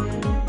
Bye.